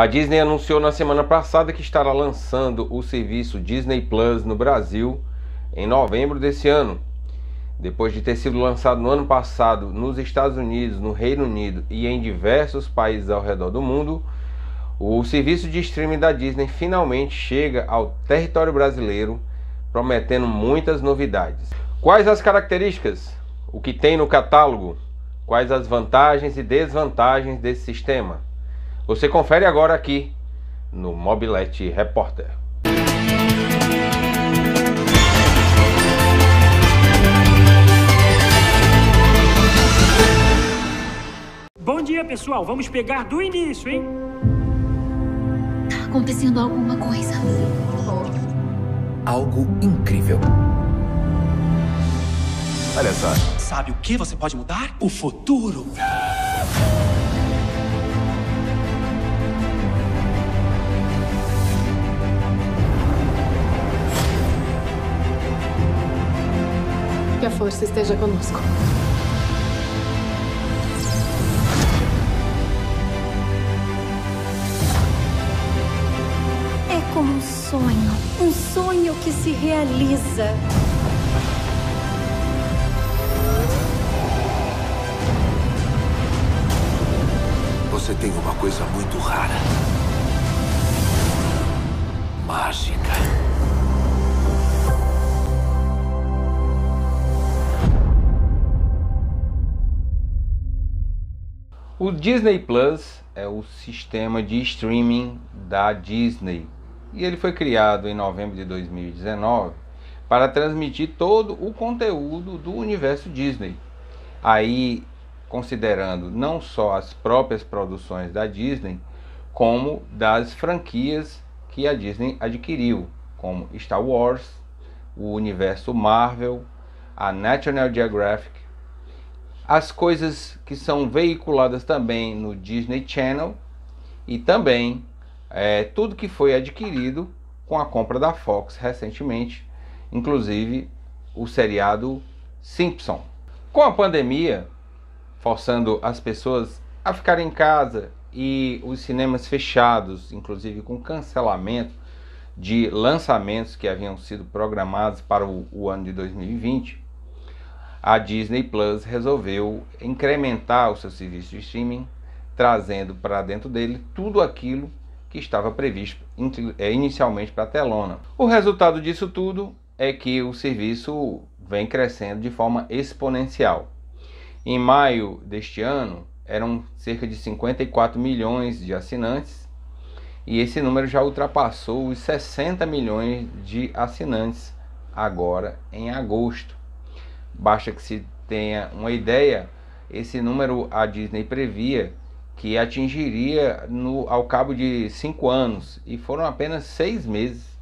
A Disney anunciou na semana passada que estará lançando o serviço Disney Plus no Brasil em novembro desse ano. Depois de ter sido lançado no ano passado nos Estados Unidos, no Reino Unido e em diversos países ao redor do mundo, o serviço de streaming da Disney finalmente chega ao território brasileiro, prometendo muitas novidades. Quais as características? O que tem no catálogo? Quais as vantagens e desvantagens desse sistema? Você confere agora aqui no Mobilete Repórter. Bom dia, pessoal. Vamos pegar do início, hein? Tá acontecendo alguma coisa. Algo incrível. Olha só. Sabe o que você pode mudar? O futuro. Que a força esteja conosco. É como um sonho. Um sonho que se realiza. Você tem uma coisa muito rara. Mágica. O Disney Plus é o sistema de streaming da Disney e ele foi criado em novembro de 2019 para transmitir todo o conteúdo do universo Disney. Aí, considerando não só as próprias produções da Disney, como das franquias que a Disney adquiriu, como Star Wars, o universo Marvel, a National Geographic, as coisas que são veiculadas também no Disney Channel e também é, tudo que foi adquirido com a compra da Fox recentemente, inclusive o seriado Simpson. Com a pandemia, forçando as pessoas a ficarem em casa e os cinemas fechados, inclusive com cancelamento de lançamentos que haviam sido programados para o, o ano de 2020, a Disney Plus resolveu incrementar o seu serviço de streaming, trazendo para dentro dele tudo aquilo que estava previsto é, inicialmente para a telona. O resultado disso tudo é que o serviço vem crescendo de forma exponencial. Em maio deste ano, eram cerca de 54 milhões de assinantes e esse número já ultrapassou os 60 milhões de assinantes agora em agosto. Basta que se tenha uma ideia, esse número a Disney previa que atingiria no, ao cabo de cinco anos e foram apenas seis meses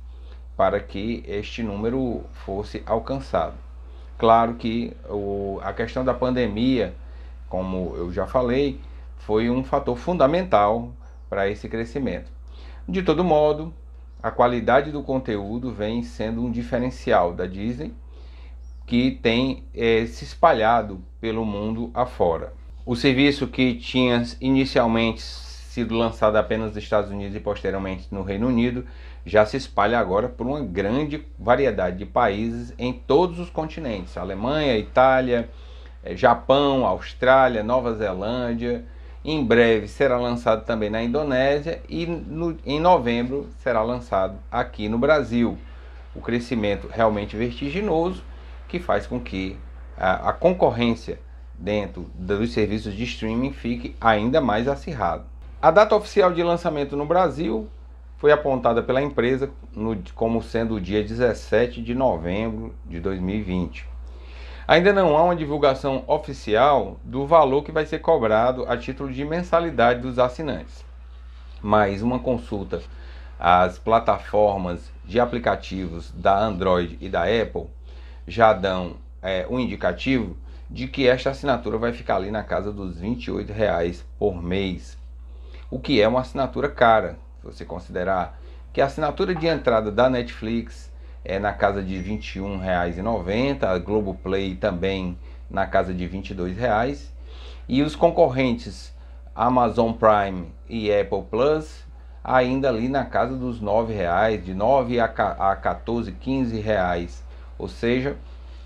para que este número fosse alcançado. Claro que o, a questão da pandemia, como eu já falei, foi um fator fundamental para esse crescimento. De todo modo, a qualidade do conteúdo vem sendo um diferencial da Disney que tem é, se espalhado pelo mundo afora. O serviço que tinha inicialmente sido lançado apenas nos Estados Unidos e posteriormente no Reino Unido já se espalha agora por uma grande variedade de países em todos os continentes: Alemanha, Itália, é, Japão, Austrália, Nova Zelândia. Em breve será lançado também na Indonésia e no, em novembro será lançado aqui no Brasil. O crescimento realmente vertiginoso que faz com que a, a concorrência dentro dos serviços de streaming fique ainda mais acirrado. A data oficial de lançamento no Brasil foi apontada pela empresa no, como sendo o dia 17 de novembro de 2020. Ainda não há uma divulgação oficial do valor que vai ser cobrado a título de mensalidade dos assinantes, mas uma consulta às plataformas de aplicativos da Android e da Apple já dão é, um indicativo de que esta assinatura vai ficar ali na casa dos 28 reais por mês, o que é uma assinatura cara, se você considerar que a assinatura de entrada da Netflix é na casa de R$ 21,90, a Globoplay também na casa de R$ 22,00 e os concorrentes Amazon Prime e Apple Plus ainda ali na casa dos nove reais, de 9 a 14, 15 reais. Ou seja,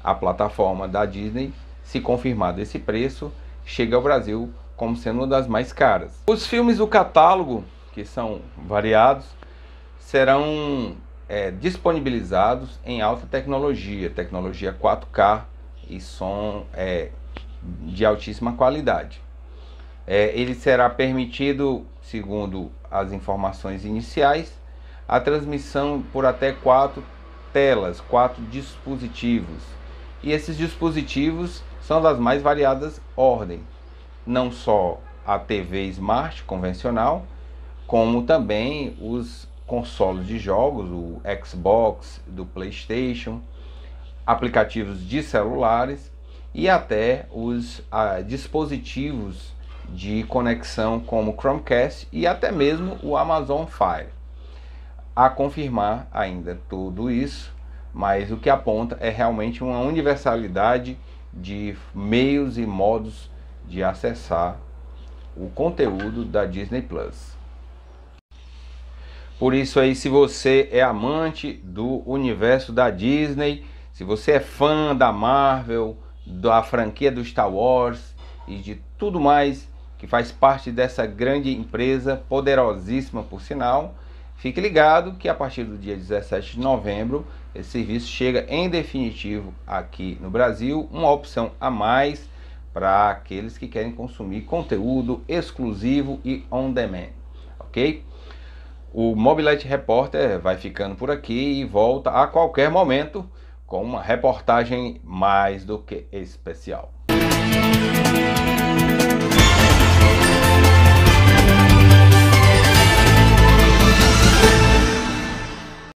a plataforma da Disney, se confirmado esse preço, chega ao Brasil como sendo uma das mais caras. Os filmes do catálogo, que são variados, serão é, disponibilizados em alta tecnologia, tecnologia 4K e som é, de altíssima qualidade. É, ele será permitido, segundo as informações iniciais, a transmissão por até quatro telas, quatro dispositivos. E esses dispositivos são das mais variadas ordens, não só a TV Smart convencional, como também os consoles de jogos, o Xbox, do PlayStation, aplicativos de celulares e até os dispositivos de conexão como Chromecast e até mesmo o Amazon Fire. A confirmar ainda tudo isso, mas o que aponta é realmente uma universalidade de meios e modos de acessar o conteúdo da Disney Plus. Por isso aí, se você é amante do universo da Disney, se você é fã da Marvel, da franquia do Star Wars e de tudo mais que faz parte dessa grande empresa, poderosíssima por sinal, fique ligado que a partir do dia 17 de novembro esse serviço chega em definitivo aqui no Brasil, uma opção a mais para aqueles que querem consumir conteúdo exclusivo e on demand, ok? O Mobilete Repórter vai ficando por aqui e volta a qualquer momento com uma reportagem mais do que especial. Música